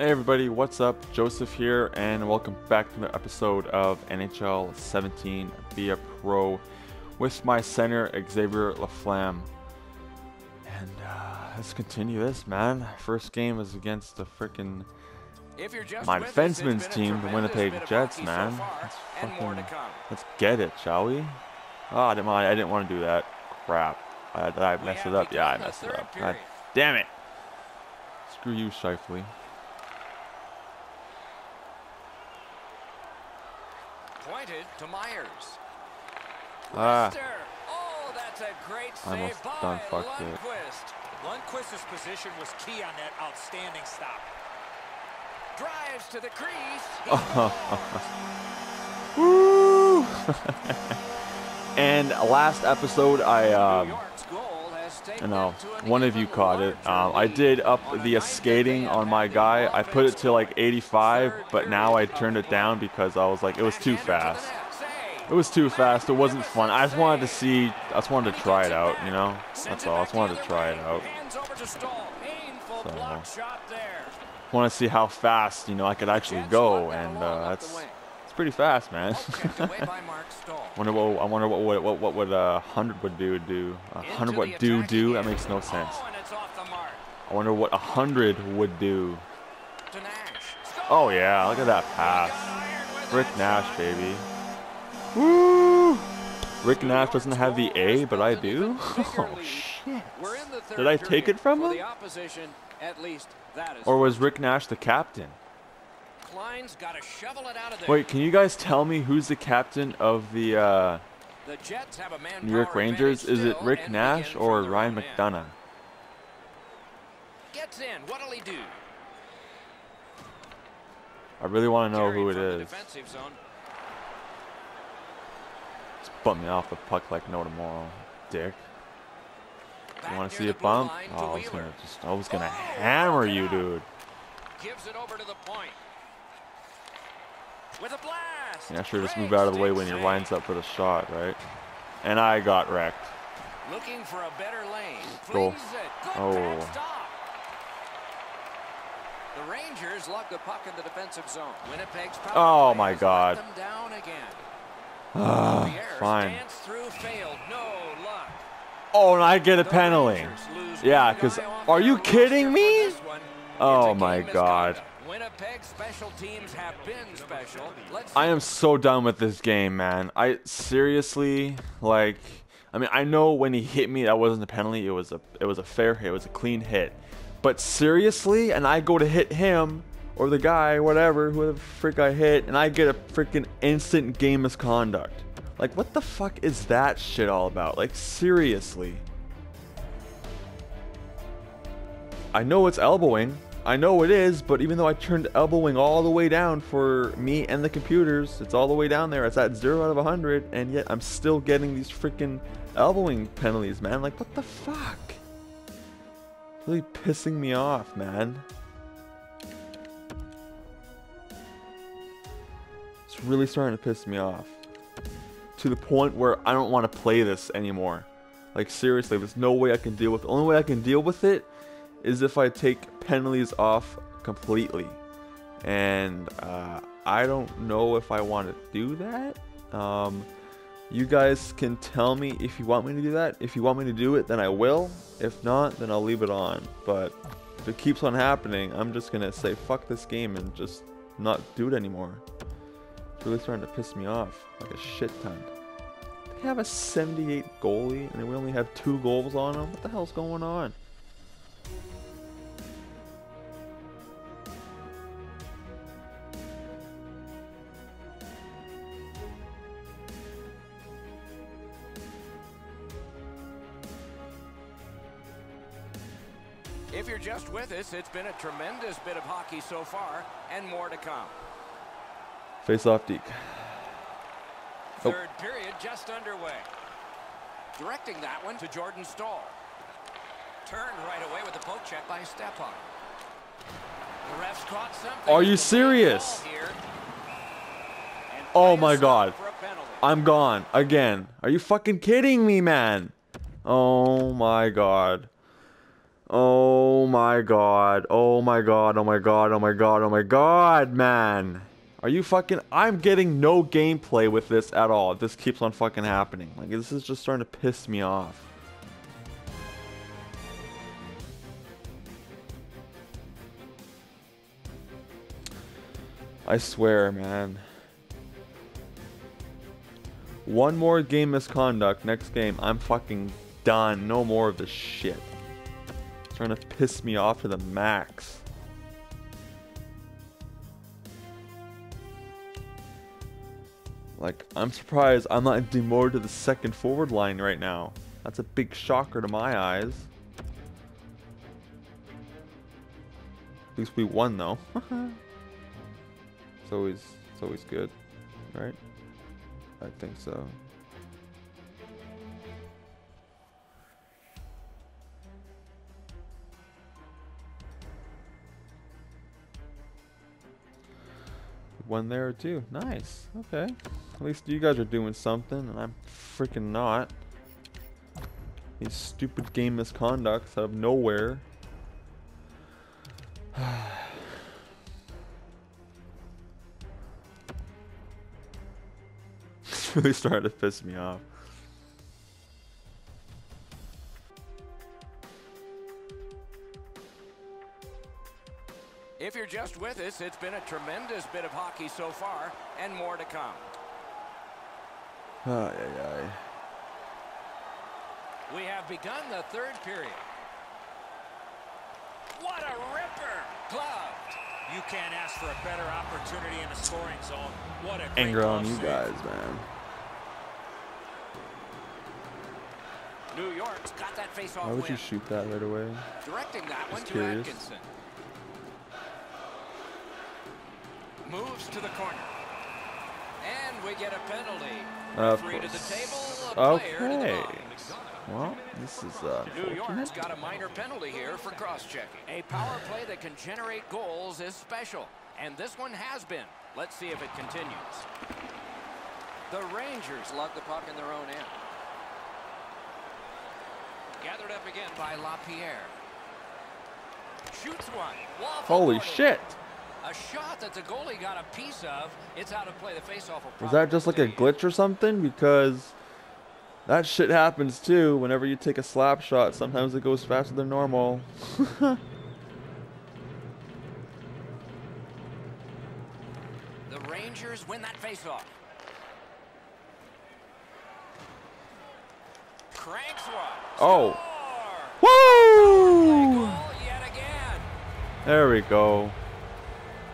Hey everybody, what's up? Joseph here, and welcome back to another episode of NHL 17 Be a Pro with my center Xavier Laflamme. And uh, let's continue this, man. First game is against the freaking my defenseman's team, the Winnipeg Jets, man. Let's, fucking, let's get it, shall we? Oh, I didn't, mind. I didn't want to do that. Crap. I, I mess it up? Yeah, I messed it up. God damn it. Screw you, Scheifele. To Myers. Ah. Oh, that's a great I almost save by done fucked it. Lundqvist. Lundqvist's position was key on that outstanding stop. Drives to the crease. Woo! and last episode, I, um, York's goal has taken I know, them to an one of you caught it. Um, I did up the skating on my guy. I put it to like 85, but now I turned it down because I was like, it was too Backhander to the fast. It was too fast. It wasn't fun. I just wanted to see, I just wanted to try it out, you know? That's all. I just wanted to try it out. So- want to see how fast, you know, I could actually go, and uh, that's it's pretty fast, man. Wonder what I wonder what what what, what would a hundred would do do. A hundred what do do? That makes no sense. I wonder what a hundred would do. Oh yeah, look at that pass. Rick Nash, baby. Woo! Rick Nash doesn't have the A, but I do. Oh shit! We're in the third Did I take it from him? the opposition, at least that is. Or was Rick Nash the captain? Klein's got to shovel it out of there. Wait, can you guys tell me who's the captain of the uh, The Jets have a manpower New York Rangers? Is it Rick Nash or Ryan. McDonagh? Gets in. What'll he do? I really want to know who it is. from the is. Defensive zone. Just bump me off the puck like no tomorrow, dick. You want to see a bump? Oh, I was gonna just, I was gonna Oh, hammer you, dude. Gives it over to the point. With a blast. Yeah, sure, just move out of the way when he save. lines up for the shot, right? And I got wrecked. Looking for a better lane. Goal. Flings it. Good Oh. The Rangers lug the puck in the defensive zone. Winnipeg's Oh, my God. Them down again. Ah, fine. through. No luck. Oh, and I get a penalty. Yeah, because are you kidding me? for this one. Oh, my God. Winnipeg special teams have been special. Let's I am so done with this game, man. I seriously like. I mean, I know when he hit me, that wasn't a penalty. It was a it was a fair hit. It was a clean hit. But seriously, and I go to hit him or the guy, whatever, who the frick I hit, and I get a freaking instant game misconduct. Like, what the fuck is that shit all about? Like, seriously. I know it's elbowing. I know it is, but even though I turned elbowing all the way down for me and the computers, it's all the way down there. It's at 0 out of 100, and yet I'm still getting these freaking elbowing penalties, man. Like, what the fuck? Really pissing me off, man. Really starting to piss me off. To the point where I don't want to play this anymore. Like, seriously, there's no way I can deal with The only way I can deal with it is if I take penalties off completely. And uh, I don't know if I want to do that. Um, you guys can tell me if you want me to do that. If you want me to do it, then I will. If not, then I'll leave it on. But if it keeps on happening, I'm just going to say fuck this game and just not do it anymore. Really starting to piss me off like a shit ton. They have a 78 goalie and we only have two goals on them. What the hell's going on? If you're just with us, it's been a tremendous bit of hockey so far, and more to come. Face off Deke. Third period just underway. Directing that one to Jordan Staal. Turned right away with the poke check by Stepan. The refs caught something. Are you a serious? ball here. And Oh my God. a. I'm gone again. Are you fucking kidding me, man? Oh my god. Oh my god. Oh my god. Oh my god. Oh my god. Oh my god, man. Are you fucking... I'm getting no gameplay with this at all. This keeps on fucking happening. Like, this is just starting to piss me off. I swear, man. One more game misconduct next game. I'm fucking done. No more of this shit. It's trying to piss me off to the max. Like, I'm surprised I'm not demoted to the second forward line right now. That's a big shocker to my eyes. At least we won though. it's always it's always good, right? I think so. One there too. Nice. Okay. At least you guys are doing something, and I'm freaking not. These stupid game misconducts out of nowhere. it's really starting to piss me off. Just with us, it's been a tremendous bit of hockey so far, and more to come. Ay, ay, ay. We have begun the third period. What a ripper! Gloved. You can't ask for a better opportunity in the scoring zone. What a Anger on you save. guys, man. New York's got that face-off Why would you shoot that right away? Directing that one Just to curious. Atkinson. Moves to the corner. And we get a penalty. Of Three to the course. table, a player to the Okay. Well, this is uh, New York's unfortunate. got a minor penalty here for cross-checking. A power play that can generate goals is special, and this one has been. Let's see if it continues. The Rangers lug the puck in their own end. Gathered up again by LaPierre. Shoots one. Holy shit! A shot that the goalie got a piece of. It's out of play. The faceoff Was that just like a glitch or something? Because that shit happens too. Whenever you take a slap shot, sometimes it goes faster than normal. The Rangers win that faceoff. Cranks one. Oh. Woo! Goal yet again. There we go.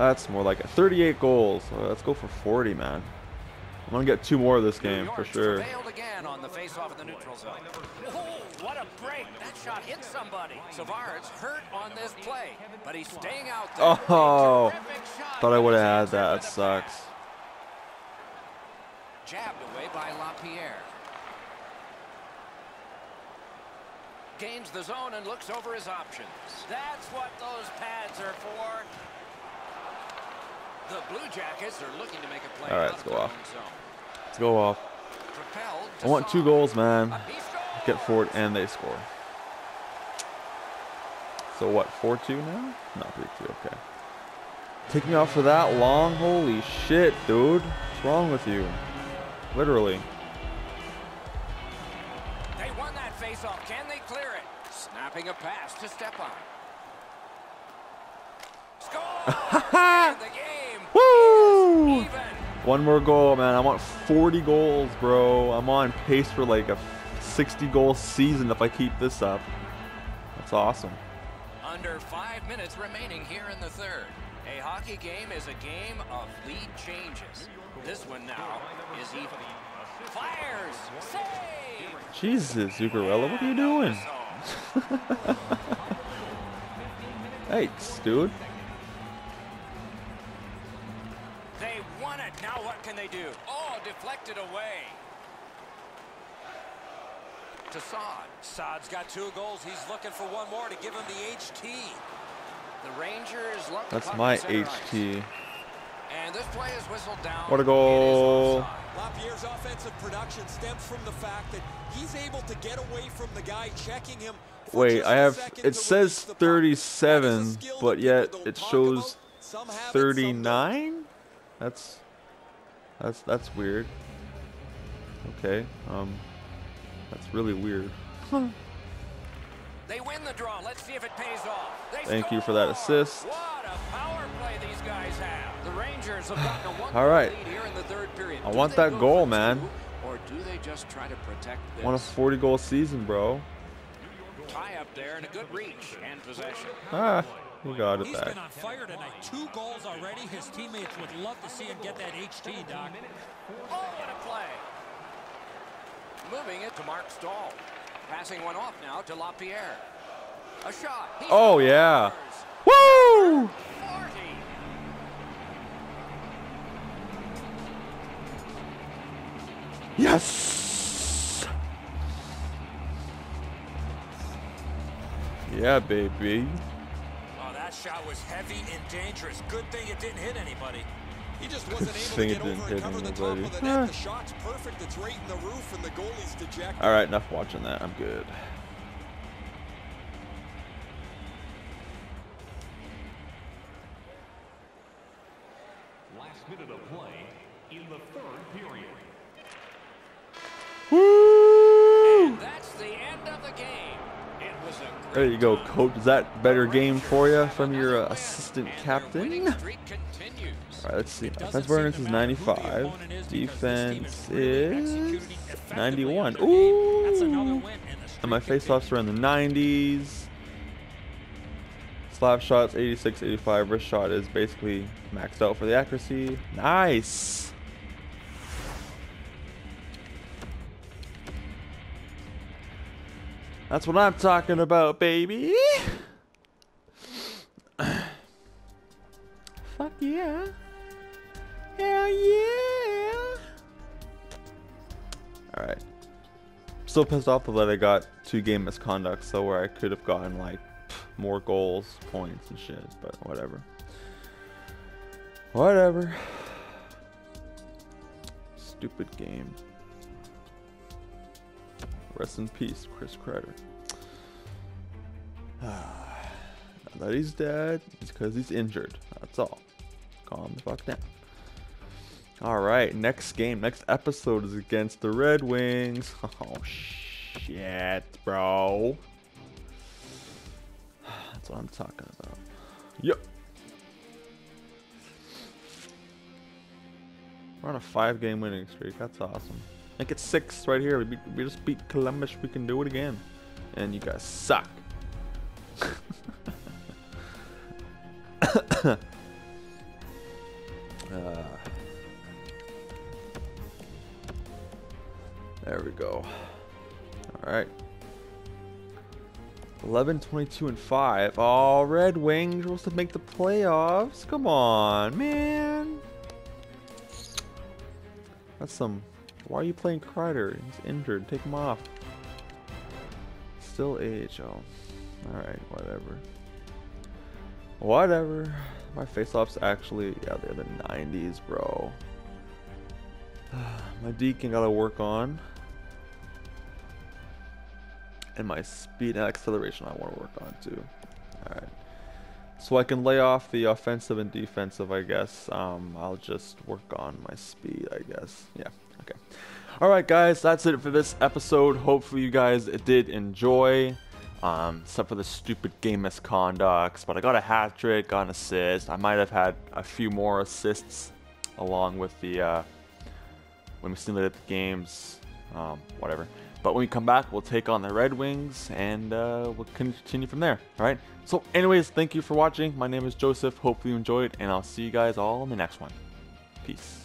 That's more like it. 38 goals. So let's go for 40, man. I'm gonna get two more of this game for sure. again on the faceoff in the neutral zone. Oh, what a break. That shot hit somebody. Savard's hurt on this play, but he's staying out there. Oh, A Thought I would have had that. That sucks. Jabbed away by LaPierre. Gains the zone and looks over his options. That's what those pads are for. The Blue Jackets are looking to make a play All right, let's go off. Let's go off. I want two goals, man. Get forward and they score. So what, 4-2 now? No, 3-2, okay. Take me off for that long? Holy shit, dude. What's wrong with you? Literally. They won that faceoff. Can they clear it? Snapping a pass to Stepan. Score! the game Woo! One more goal, man. I want 40 goals, bro. I'm on pace for like a 60 goal season if I keep this up. That's awesome. Under five minutes remaining here in the third. A hockey game is a game of lead changes. This one now is even. Fires! Save! Jesus, Zuccarello, what are you doing? Thanks, dude. Do? Oh, deflected away. To Saad. Saad's got two goals. He's looking for one more to give him the HT. The Rangers luck That's puck my in ice. HT. And this play is whistled down. What a goal. offside. LaPierre's offensive production stems from the fact that he's able to get away from the guy checking him Wait, I have. It says 37, but yet it shows 39. That's that's that's weird. Okay, um, that's really weird. They win the draw. Let's see if it pays off. They Thank you for that assist. What a power play these guys have. The Rangers have gotten a one All right. lead here in the third period. I want that goal, man. two, Or do they just try to protect this? Want a 40 goal season, bro? tie up there and a good reach and possession. Ah, you got it He's back. been on fire tonight. Two goals already. His teammates would love to see him get that HT, Doc. Oh, what a play. Moving it to Marc Staal. Passing one off now to LaPierre. A shot. He Oh, yeah. Woo! 40. Yes! Yeah, baby. Shot was heavy and dangerous. Good thing it didn't hit anybody. He just wasn't able to get over and cover the top of the net. The shot's perfect. It's right in the roof, and the goalie's dejected. All right, enough watching that. I'm good. Go, coach. Is that better game for you from your uh, assistant captain? All right, let's see. Doesn't awareness is matter who the 95. opponent is because this team Defense is 91. on their game. That's another Ooh! and my face-offs are in the 90s. Slap shots 86, 85. Wrist shot is basically maxed out for the accuracy. Nice. That's what I'm talking about, baby. Fuck yeah. Hell yeah. Alright. Still pissed off that I got two game misconducts, so where I could have gotten like more goals, points, and shit, but whatever. Whatever. Stupid game. Rest in peace, Chris Kreider. now that he's dead, it's because he's injured. That's all. Calm the fuck down. All right, next game, next episode is against the Red Wings. Oh shit, bro. That's what I'm talking about. Yep. We're on a five-game winning streak. That's awesome. Make it six right here. We, we just beat Columbus. We can do it again. And you guys suck. uh, There we go. All right. 11, 22, and 5. Oh, Red Wings supposed to make the playoffs. Come on, man. That's some. Why are you playing Kreider? He's injured. Take him off. Still AHL. Alright, whatever. Whatever. My face-offs actually, yeah, they're the 90s, bro. My deacon gotta work on. And my speed and acceleration I want to work on too. Alright. So I can lay off the offensive and defensive, I guess. Um, I'll just work on my speed, I guess. Yeah, okay. Alright guys, that's it for this episode. Hopefully you guys did enjoy. Um, except for the stupid game misconducts. But I got a hat trick, got an assist. I might have had a few more assists along with the uh, when we simulated the games, um, whatever. But when we come back, we'll take on the Red Wings and uh, we'll continue from there. All right. So, anyways, thank you for watching. My name is Joseph. Hopefully you enjoyed, and I'll see you guys all in the next one. Peace.